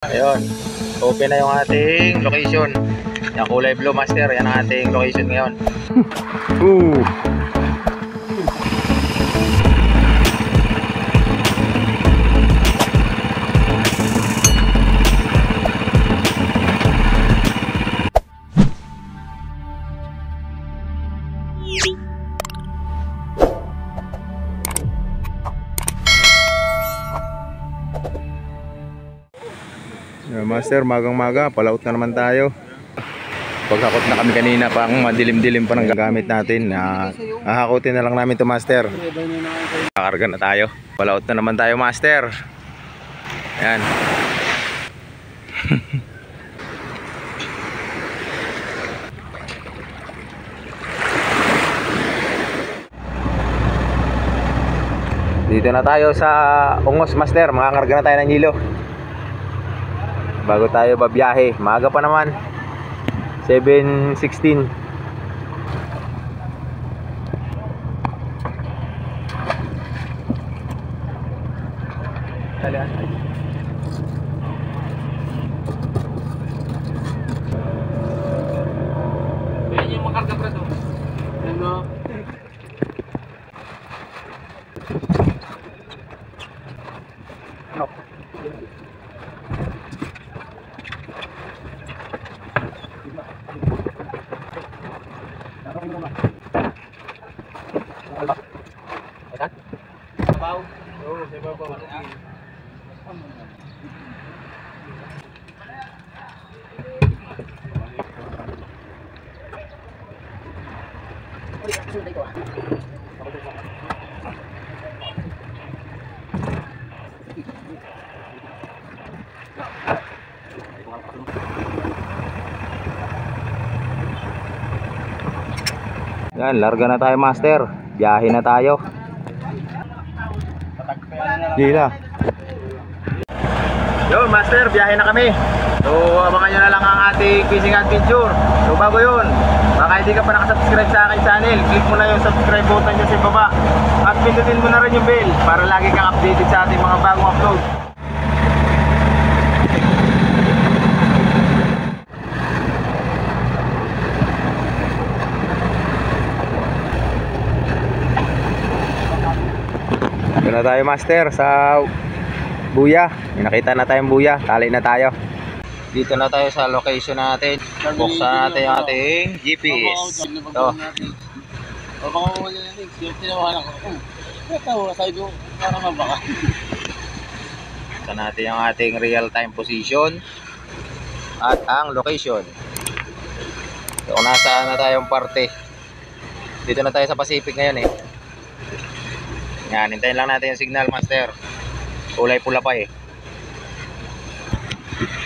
Ayun. Open na yung ating location. Yung kulay blue master, yan ang ating location ngayon. Ooh. Yeah, master, magang maga, palaut na naman tayo. Paghakot na kami kanina pang madilim-dilim pa ng gagamit natin. Uh, hahakutin na lang namin to master. Kakarga na tayo. Palaut na naman tayo master. Yan. Dito na tayo sa Ungos Master, makakarga na tayo ng hilo bago tayo babiyahe. Maaga pa naman. 7.16 Yan yung makarga pre to. Ano? Baw. Oo, sa babaw. Yan larga na tayo master. Biyahe na tayo. Gila Yun master biyahe na kami. So abangan nyo na lang ang ating fishing adventure. So bago yun Baka hindi ka pa nakasubscribe sa aking channel Click mo na yung subscribe button dyan sa baba At pindutin mo na rin yung bell Para lagi kang updated sa ating mga bagong upload na tayo master sa buya. Nakita na tayong buya. Tali na tayo. Dito na tayo sa location natin. Buksan natin yung ating GPS. Ito. Buksan natin yung ating real time position. At ang location. So nasaan na tayong parte. Dito na tayo sa Pacific ngayon eh. Yan, hintayin lang natin yung signal master. Kulay pula pa eh.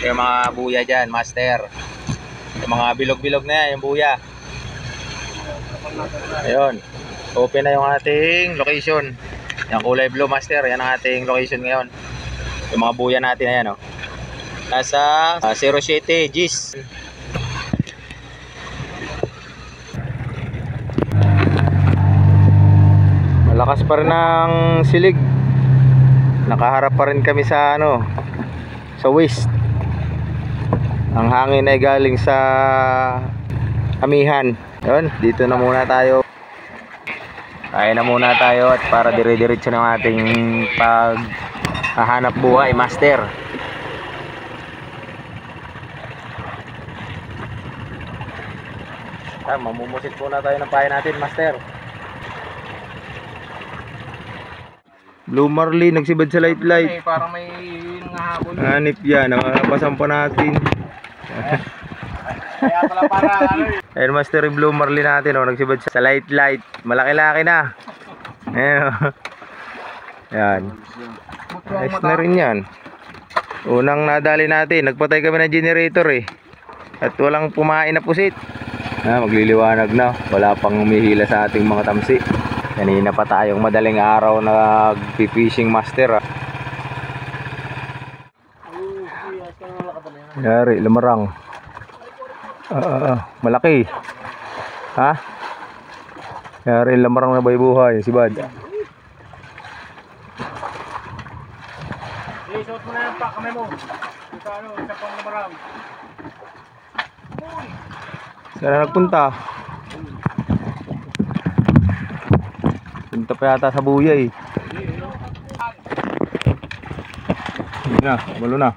Yung mga buya dyan, master. Yung mga bilog-bilog na yan, yung buya. Ayun. Open na yung ating location. Yung kulay blue master, yan ang ating location ngayon. Yung mga buya natin, ayan oh. Nasa ah, 07 Gis. Malakas pa rin ang silig. Nakaharap pa rin kami sa ano, sa west. Ang hangin ay galing sa amihan. Yun, dito na muna tayo. Kaya na muna tayo at para dire-diretso ng ating pag hahanap buhay, master. Ah, mamumusit muna tayo ng pahay natin, master. Blue Marley, nagsibad sa light light. Eh, parang may nangahabol. Hanip yan, nakapasan pa natin. Kaya pala para ano eh. Ayan master Blue Marley natin, oh, nagsibad sa light light. Malaki-laki na. Ayan. oh. Yan. Nice na rin yan. Unang nadali natin, nagpatay kami ng generator eh. At walang pumain na pusit. Ah, magliliwanag na. Wala pang humihila sa ating mga tamsi. Kanina pa tayong madaling araw nag-fishing master ah. Yari, lamarang. Ah, ah, ah, malaki. Ha? Yari, lamarang na buhay si Bad. Eh, suot mo na yung pack kamay mo. Ito ano, isa pang namarang. Saan na nagpunta? Punta pa yata sa buya eh. Hindi na, malo na.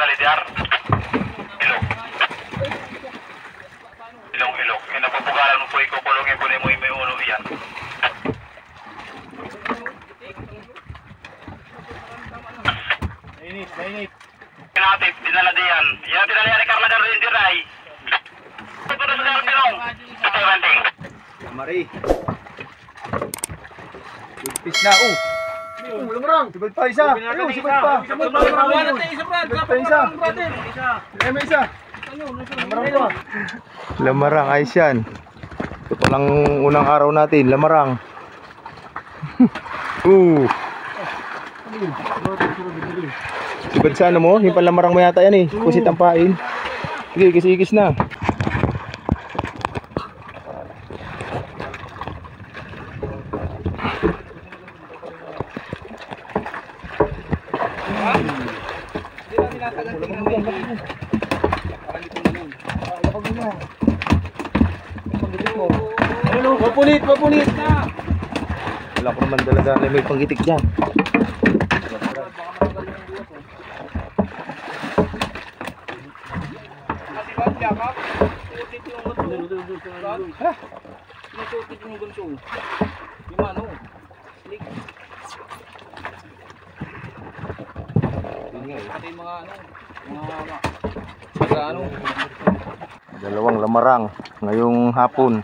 Dalidyar. Ilok. Ilong ilok. Yung napupugalan mo po ikukulungin po ni mo yung may ulo yan. Mainit, mainit. Kinatip, dinala diyan. Yan dinala yan ni Carla Darlene Diray. Ito na sa Carpinong. Ito yung ranting. Mari. Good fish na, oh. Namarang. Sibad pa isa. Ayun, sibad pa. Isa pa. Isa isa pa, Isa. Eh, may isa. Lamarang pa. Lamarang, ayos yan. Ito unang araw natin, lamarang. uh. Sibad sa ano mo? Yung palamarang mo yata yan eh. Kusit ang pain. Sige, ikis-ikis na. Ano, mapunit, mapunit na. Wala ko naman talaga na may panggitik dyan. Nasutit yung gunso. Yung ano? Slick. Pati yung mga ano, mga mga ano. Dalawang lamarang ngayong hapon.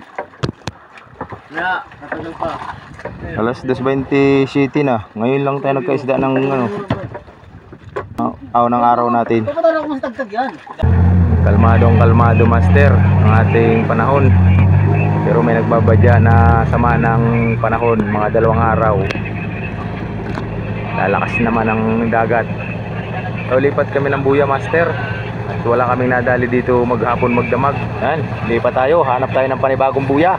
Yeah, natagal pa. Alas 2.20 city na. Ngayon lang tayo nagkaisda ng ano. Aw ng araw natin. Kalmadong kalmado master ang ating panahon. Pero may nagbabadya na sama ng panahon, mga dalawang araw. Lalakas naman ang dagat. So, lipat kami ng buya master. At wala kaming nadali dito maghapon magdamag. Yan, lipat tayo. Hanap tayo ng panibagong buya.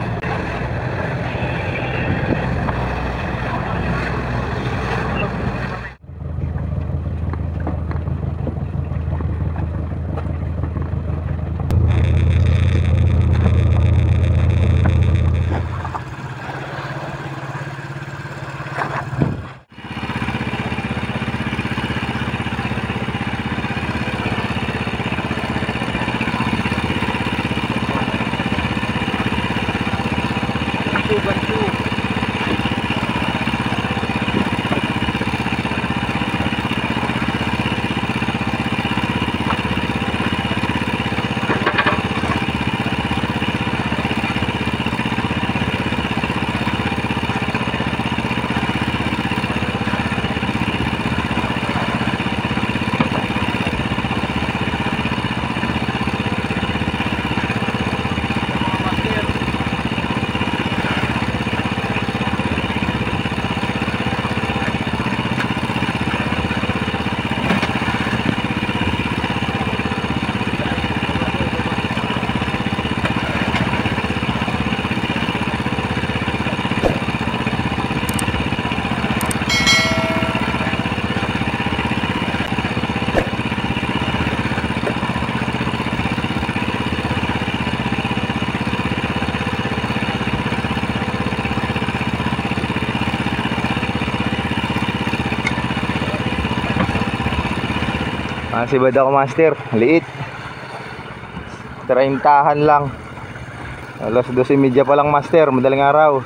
Ah, si Bad ako master, liit. Traintahan lang. Alas 12.30 pa lang master, madaling araw.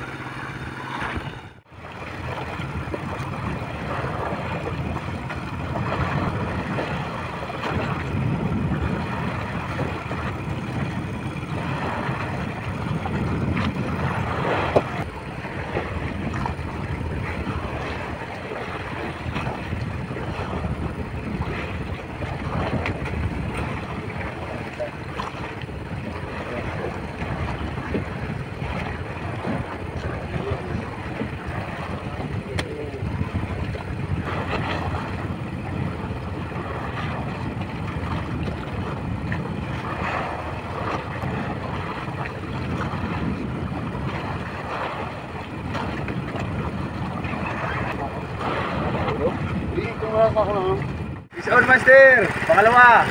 Pangalawa!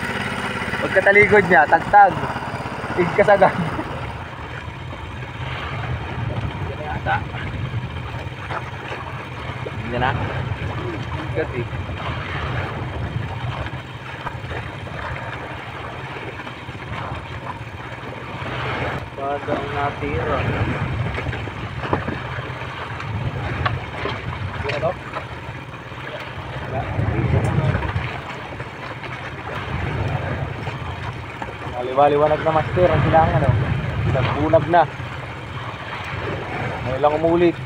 Pagkataligod niya, tagtag. Tigkas agad. Yata. Yan na. Tigkas eh. Pada ang natira. Yan o. Maliwaliwanag na master ang silangan oh. Nagbunag na. Ngayon lang umulit.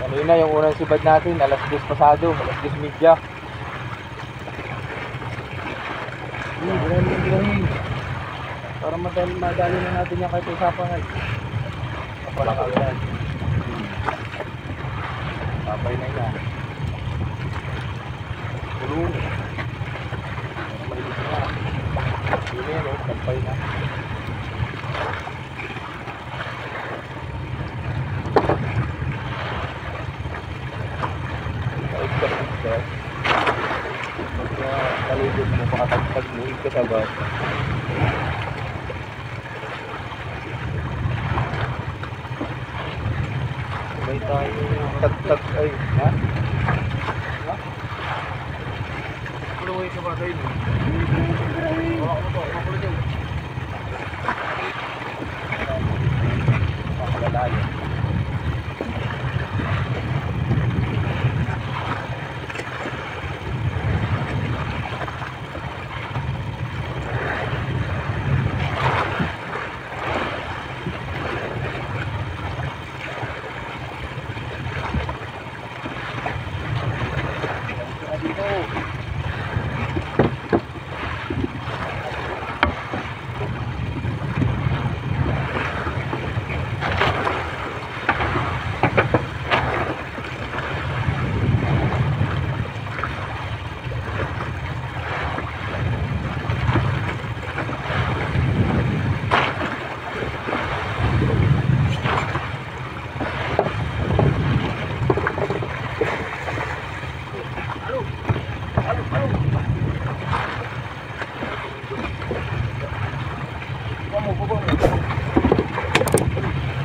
Kanina yung unang sibad natin, alas 10 pasado, alas 10 media. Hmm, grabe yung. Para madali, madali na natin yung kahit usapan ay. Wala ka yan. Papay na. Tulong. Malinis na. Oh, sampay na. Kahit ka kaligod mo, pakatagtag mo, ikasabas. Sabay tayo, tagtag ay, ha? Ha? Kulaway sa bagay no. Oo, ako po, ako po. Pakalayo.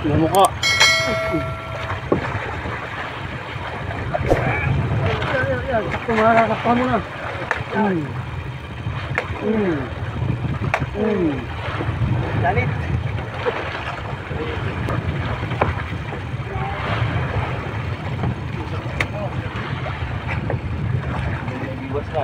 Namukha. Tumara ka mo na. Mm. Mm. Mm. Galit. Iwas na.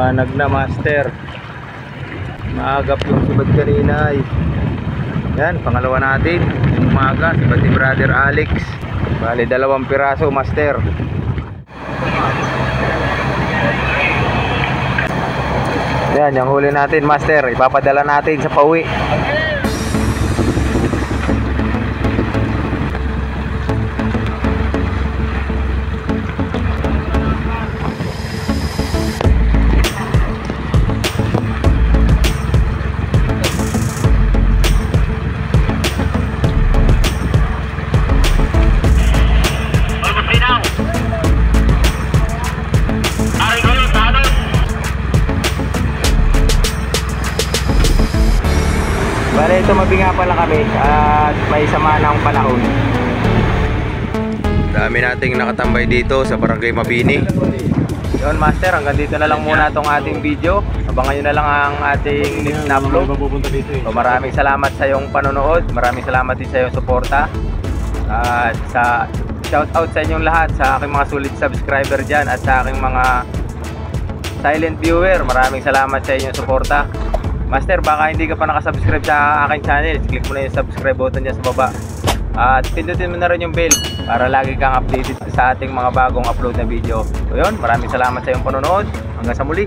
Liwanag na master. Maagap yung sibad kanina ay. Yan, pangalawa natin. Yung umaga, sibad ni brother Alex. Bali, dalawang piraso master. Yan, yung huli natin master. Ipapadala natin sa pauwi. Kami at may sama ng panahon. Dami nating nakatambay dito sa Barangay Mabini. Yun, Master, hanggang dito na lang muna itong ating video. Abangan nyo na lang ang ating next na upload. pupunta dito eh. So, maraming salamat sa iyong panonood. Maraming salamat din sa iyong suporta. At sa shout out sa inyong lahat sa aking mga sulit subscriber dyan at sa aking mga silent viewer, maraming salamat sa inyong suporta. Master, baka hindi ka pa nakasubscribe sa aking channel, click mo na yung subscribe button dyan sa baba. At pindutin mo na rin yung bell para lagi kang updated sa ating mga bagong upload na video. So yun, maraming salamat sa iyong panonood. Hanggang sa muli.